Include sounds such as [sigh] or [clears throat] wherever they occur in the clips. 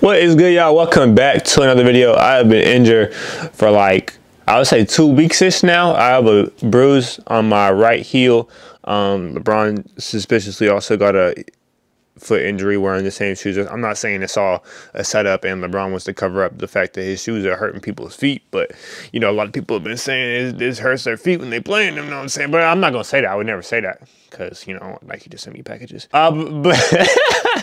What is good, y'all? Welcome back to another video. I have been injured for like, I would say two weeks-ish now. I have a bruise on my right heel. Um, LeBron suspiciously also got a foot injury wearing the same shoes. I'm not saying it's all a setup and LeBron wants to cover up the fact that his shoes are hurting people's feet, but you know, a lot of people have been saying this hurts their feet when they play in them, you know what I'm saying? But I'm not gonna say that. I would never say that because you know Nike just sent me packages. Uh, [laughs] but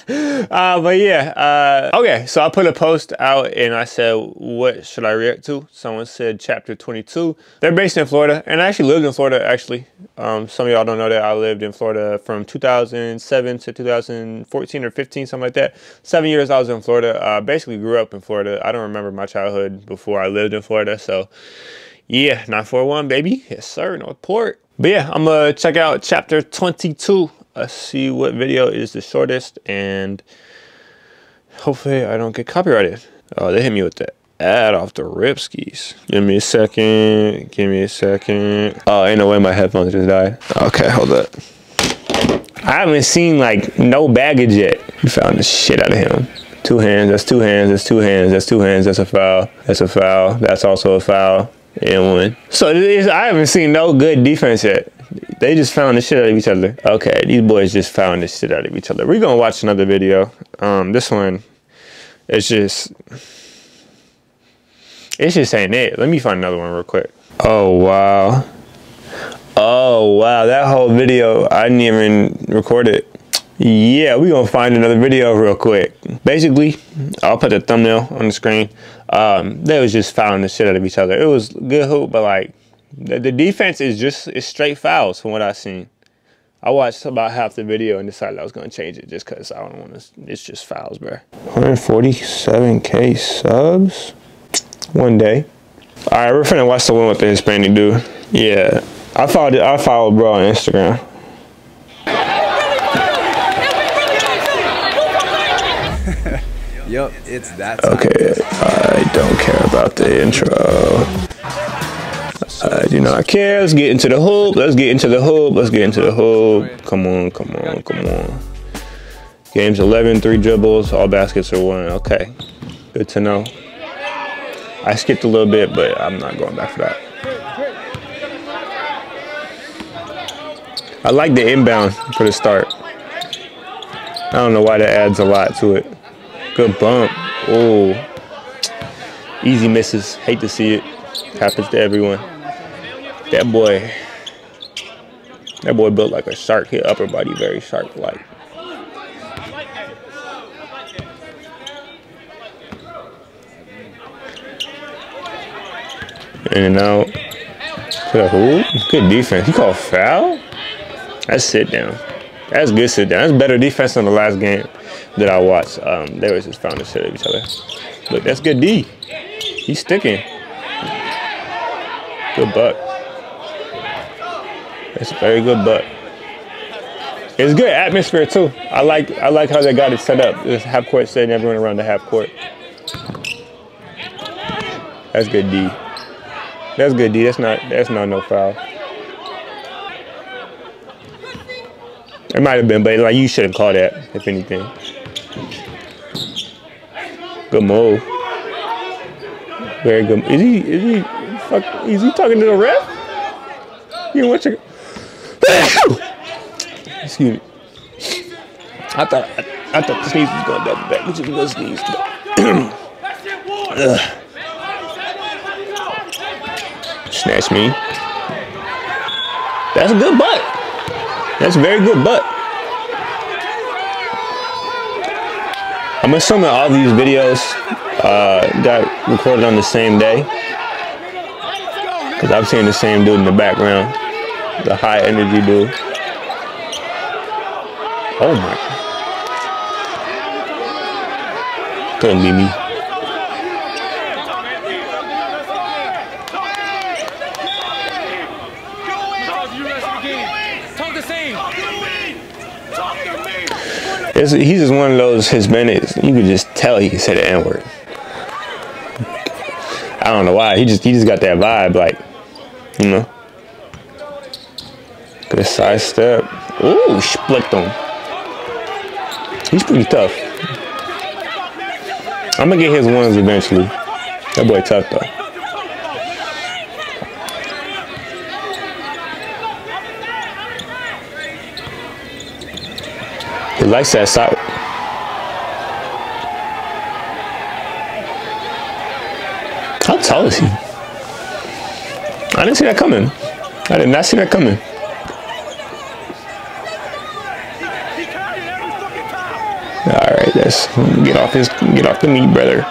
uh, but yeah. Uh, okay, so I put a post out and I said, what should I react to? Someone said Chapter 22. They're based in Florida, and I actually lived in Florida. Actually, um, some of y'all don't know that I lived in Florida from 2007 to 2014 or 15, something like that. Seven years I was in Florida. Uh, basically grew up in Florida. I don't remember my childhood before I lived in Florida, so. Yeah, 941, baby. Yes, sir, North Port. But yeah, I'm gonna check out chapter 22. Let's see what video is the shortest and hopefully I don't get copyrighted. Oh, they hit me with the ad off the Ripskis. Give me a second. Give me a second. Oh, ain't no way my headphones just died. Okay, hold up. I haven't seen like no baggage yet. You found the shit out of him. Two hands, that's two hands, that's two hands, that's two hands, that's a foul, that's a foul, that's also a foul and one. So I haven't seen no good defense yet. They just found the shit out of each other. Okay, these boys just found the shit out of each other. We're gonna watch another video. Um, this one, it's just, it's just ain't it. Let me find another one real quick. Oh wow. Oh wow, that whole video I didn't even record it. Yeah, we gonna find another video real quick. Basically, I'll put the thumbnail on the screen. Um, they was just fouling the shit out of each other. It was good hoop, but like the, the defense is just it's straight fouls from what I seen. I watched about half the video and decided I was gonna change it just cause I don't want to. It's just fouls, bro. 147k subs. One day. All right, we're finna watch the one with the Hispanic dude. Yeah, I followed I followed bro on Instagram. Yep, it's that. Time. Okay, I don't care about the intro. I do not care. Let's get into the hoop. Let's get into the hoop. Let's get into the hoop. Come on, come on, come on. Games 11, three dribbles, all baskets are one. Okay, good to know. I skipped a little bit, but I'm not going back for that. I like the inbound for the start. I don't know why that adds a lot to it. Good bump. Oh. Easy misses. Hate to see it. Happens to everyone. That boy. That boy built like a shark. His upper body very shark-like. In and out. Good defense. He called foul? That's sit down. That's good sit down. That's better defense than the last game that I watched. Um, they was just found the shit of each other. Look, that's good D. He's sticking. Good buck. It's a very good buck. It's good atmosphere too. I like I like how they got it set up. This half court setting everyone around the half court. That's good D. That's good D. That's not that's not no foul. It might have been, but like you shouldn't call that, if anything. Good move. Very good. Is he? Is he? Fuck, is he talking to the ref? You want to? [coughs] Excuse me. I thought I, I, thought the sneeze was going double back, which is gonna sneeze. Snatch me. That's a good butt. That's very good butt. I'm assuming all these videos uh, got recorded on the same day. Because I've seen the same dude in the background. The high energy dude. Oh my. Couldn't be me. It's, he's just one of those Hispanics. You could just tell he say the N word. I don't know why. He just he just got that vibe, like, you know. Good side step. Ooh, split him. He's pretty tough. I'm gonna get his ones eventually. That boy tough though. Likes that side. How tall is he? I didn't see that coming. I did not see that coming. All right, let's get off his get off the meat, brother.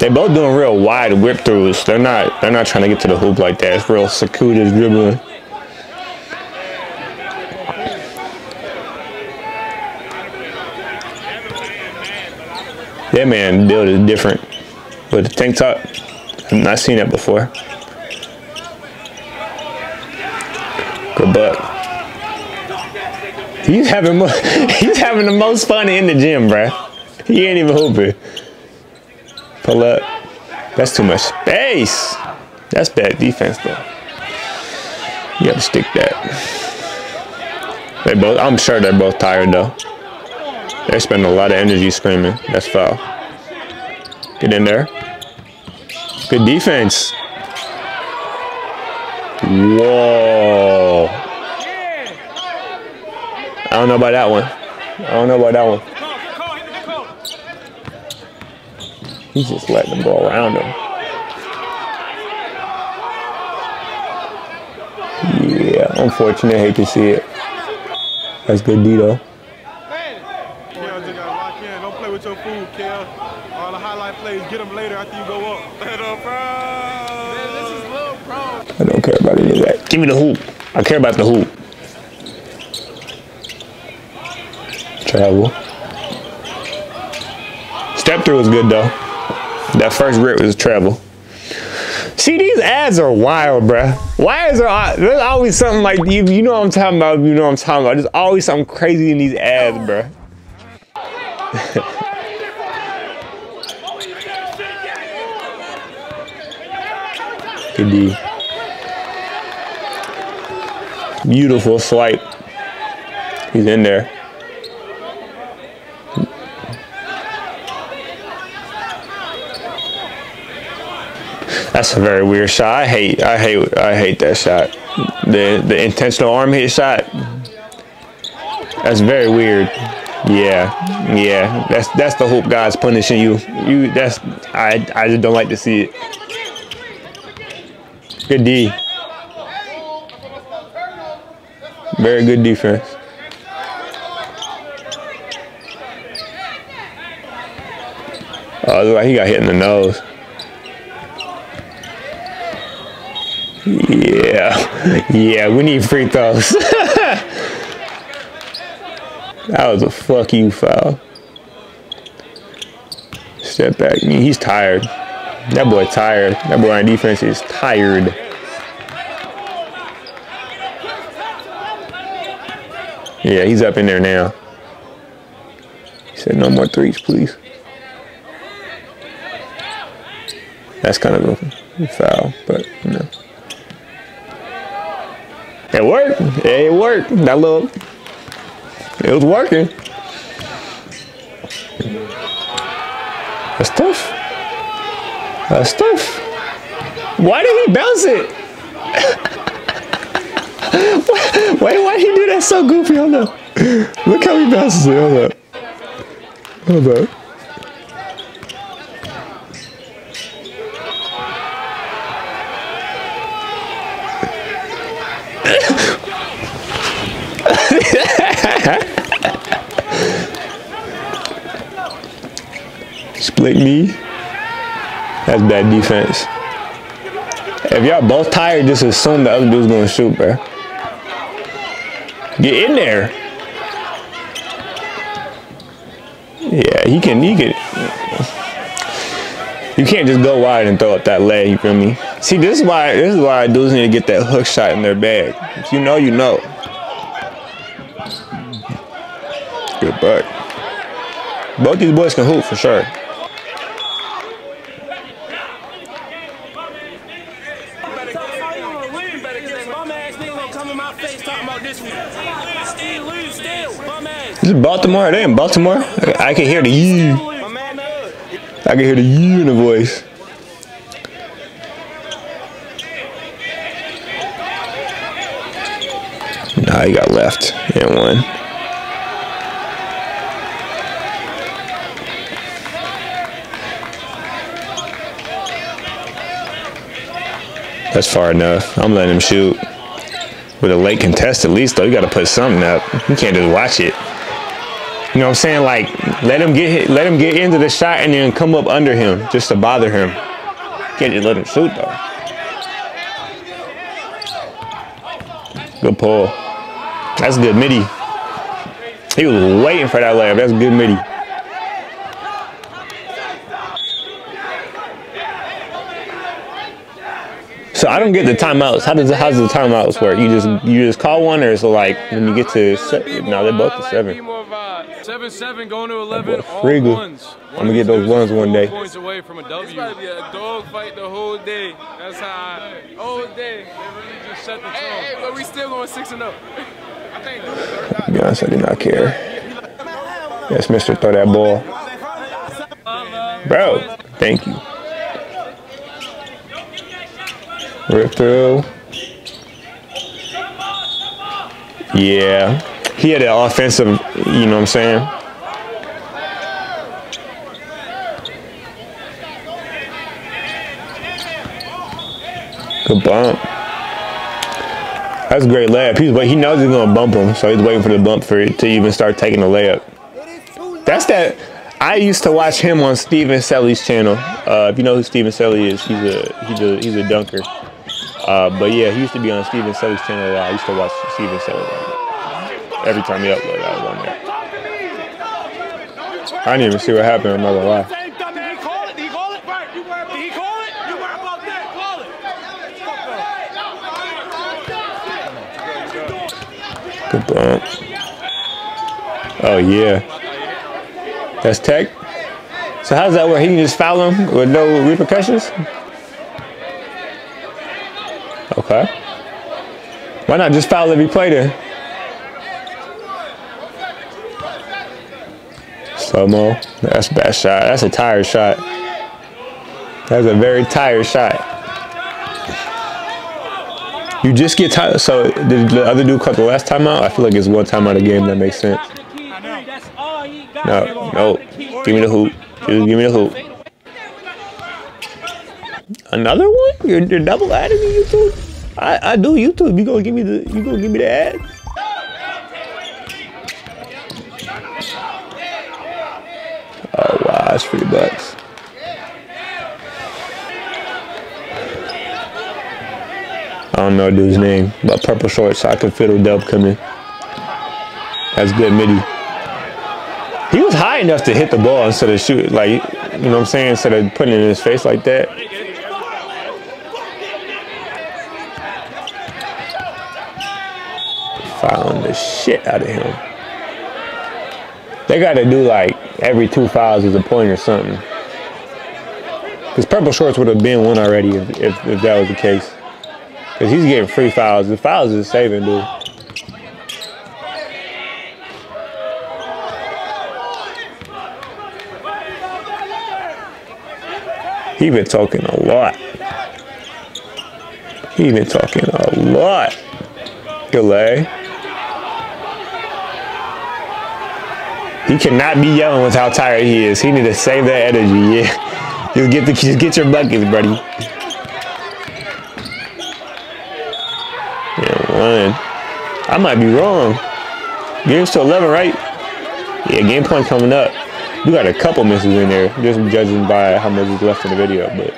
They both doing real wide whip throughs. They're not they're not trying to get to the hoop like that. It's real circuitous dribbling. That man build is different. With the tank top, I've not seen that before. Good buck. He's having [laughs] he's having the most fun in the gym, bruh. He ain't even hooping. Pull up. That's too much space. That's bad defense though. You to stick that. They both I'm sure they're both tired though. They're spending a lot of energy screaming. That's foul. Get in there. Good defense. Whoa. I don't know about that one. I don't know about that one. He's just letting them go around him. Yeah, unfortunate. Hate to see it. That's good D though. With your food, Kel. All the highlight plays, get them later after you go up. [laughs] Little bro. Man, this is little bro. I don't care about any of that. Give me the hoop. I care about the hoop. Travel. Step through was good though. That first grip was travel. See, these ads are wild, bruh. Why is there there's always something like you? You know what I'm talking about. You know what I'm talking about. There's always something crazy in these ads, bruh. [laughs] Good D. Beautiful swipe. He's in there. That's a very weird shot. I hate, I hate, I hate that shot. The the intentional arm hit shot. That's very weird. Yeah, yeah. That's that's the hope God's punishing you. You that's I I just don't like to see it. Good D. Very good defense. Oh, look like he got hit in the nose. Yeah, [laughs] yeah, we need free throws. [laughs] that was a fuck you foul. Step back. He's tired. That boy tired. That boy on defense is tired. Yeah, he's up in there now. He said, no more threes, please. That's kind of a foul, but you know. It worked. It worked. That little, it was working. That's tough. That's tough. Why did he bounce it? [laughs] Wait, why did he do that so goofy? Hold up. Look how he bounces it. Hold up. Hold up. [laughs] Split me. That's bad defense. If y'all both tired, just assume the other dude's gonna shoot, bro. Get in there. Yeah, he can, he can. You can't just go wide and throw up that leg, you feel me? See, this is why, this is why dudes need to get that hook shot in their bag. If you know, you know. Good buck. Both these boys can hoop for sure. This is Baltimore. They in Baltimore. I, can hear the you. I can hear the you in the voice. Nah, he got left and one. That's far enough. I'm letting him shoot. With a late contest, at least though, you got to put something up. You can't just watch it. You know what I'm saying? Like, let him get let him get into the shot and then come up under him just to bother him. Can't just let him shoot though. Good pull. That's a good midi. He was waiting for that layup. That's good midi. So I don't get the timeouts. How does how does the timeouts work? You just you just call one, or is it like when you get to se- no, they're both the seven. Seven seven going to eleven. All Frigo. ones. I'm gonna get those ones one day. Points away from a It's W. about to be a dog fight the whole day. That's how I, whole day. They really just set the Hey, hey, tone. but we still going six and up. I think. To be honest, I do not care. Yes, Mister, throw that ball, bro. Thank you. Rip through. Yeah, he had an offensive. You know what I'm saying? Good bump. That's a great layup. He's but he knows he's gonna bump him, so he's waiting for the bump for it to even start taking the layup. That's that. I used to watch him on Steven Selly's channel. Uh, if you know who Steven Selly is, he's a he's a he's a dunker. Uh, but yeah, he used to be on Steven Selly's channel a lot. I used to watch Steven Selly every time he uploaded. I was on there. I didn't even see what happened. I'm not gonna lie. Good bump. Oh yeah. That's tech. So how's that work? He can just foul him with no repercussions? Okay. Why not just foul every play? Slow mo. That's a bad shot. That's a tired shot. That's a very tired shot. You just get tired. So did the other dude cut the last time out? I feel like it's one time out of the game that makes sense. No, no. Give me the hoop. Just give me the hoop. Another one? You're, you're double adding me, YouTube? I, I do YouTube. You gonna give me the you gonna give me the ad? Oh wow, that's three bucks. I don't know dude's name, but purple shorts. I could feel the dub coming. That's good midi. He was high enough to hit the ball instead of shoot, like you know what I'm saying, instead of putting it in his face like that. Fouling the shit out of him. They got to do like every two fouls is a point or something. Because purple shorts would have been one already if, if, if that was the case. Because he's getting free fouls. The fouls is saving, dude. He been talking a lot. He been talking a lot. Delay. He cannot be yelling with how tired he is. He need to save that energy. Yeah, just get the just get your buckets, buddy. Yeah, one. I might be wrong. Game's to 11, right? Yeah, game point coming up. We got a couple misses in there, just judging by how much is left in the video, but.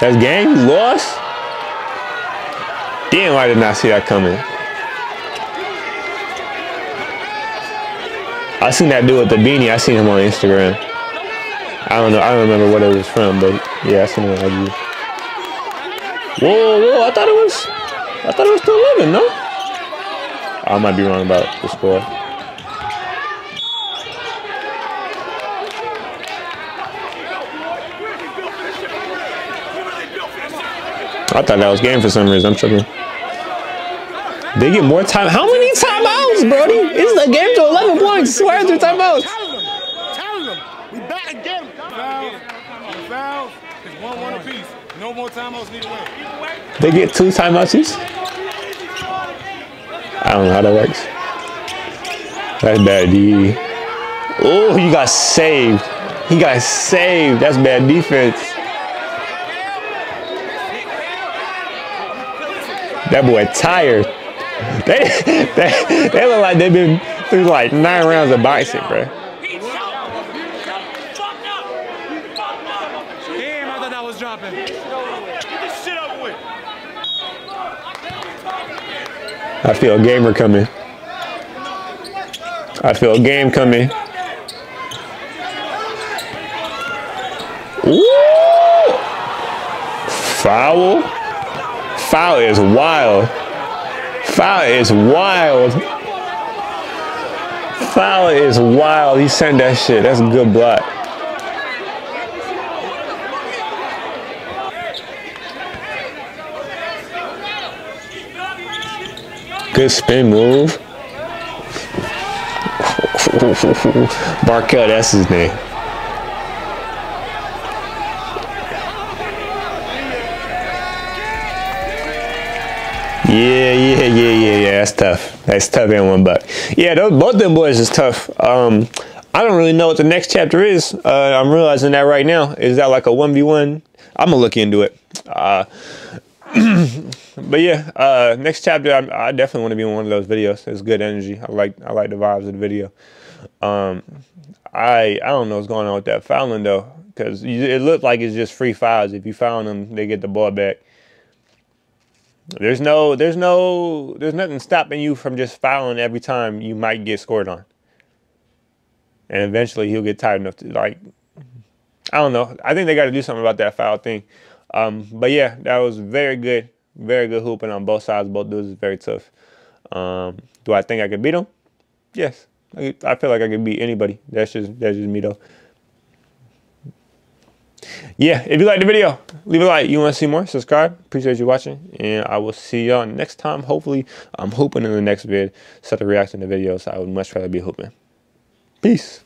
That's game? Lost? Damn, I did not see that coming. I seen that dude with the beanie. I seen him on Instagram. I don't know. I don't remember what it was from, but yeah, I seen him on IG. Whoa, whoa! I thought it was. I thought it was still living. No. I might be wrong about the score. I thought that was game for some reason. I'm tripping. They get more time. How many timeouts, Brody? It's a game to 11 points. Are there timeouts? Telling them. Telling them. We back again. Fouls. Fouls. It's 1 1 apiece. No more timeouts need to win. They get two timeouts each? I don't know how that works. That's bad D. Oh, he got saved. He got saved. That's bad defense. That boy tired. They, they, they look like they've been through like nine rounds of boxing, bro. Damn, I thought that was dropping. Get this shit up with. I feel a gamer coming. I feel a game coming. Ooh! Foul. Foul is wild. Foul is wild. Foul is wild. He sent that shit. That's a good block. Good spin move. [laughs] Barkel, that's his name. Yeah, yeah, yeah, yeah, yeah. That's tough. That's tough in one buck. Yeah, those, both them boys is tough. Um, I don't really know what the next chapter is. Uh, I'm realizing that right now. Is that like a one v one? I'm gonna look into it. Uh, [clears throat] but yeah, uh, next chapter, I, I definitely want to be in one of those videos. It's good energy. I like I like the vibes of the video. Um, I I don't know what's going on with that fouling though, because it looked like it's just free fouls. If you foul them, they get the ball back. There's no there's no there's nothing stopping you from just fouling every time you might get scored on. And eventually he'll get tired enough to like I don't know. I think they got to do something about that foul thing. Um, but yeah, that was very good, very good hooping on both sides. Both dudes is very tough. Um, do I think I could beat them? Yes, I, I feel like I could beat anybody. That's just that's just me though. Yeah, if you like the video, leave a like. You want to see more? Subscribe. Appreciate you watching, and I will see y'all next time. Hopefully, I'm hoping in the next vid. Set the reaction to videos. I would much rather be hoping. Peace.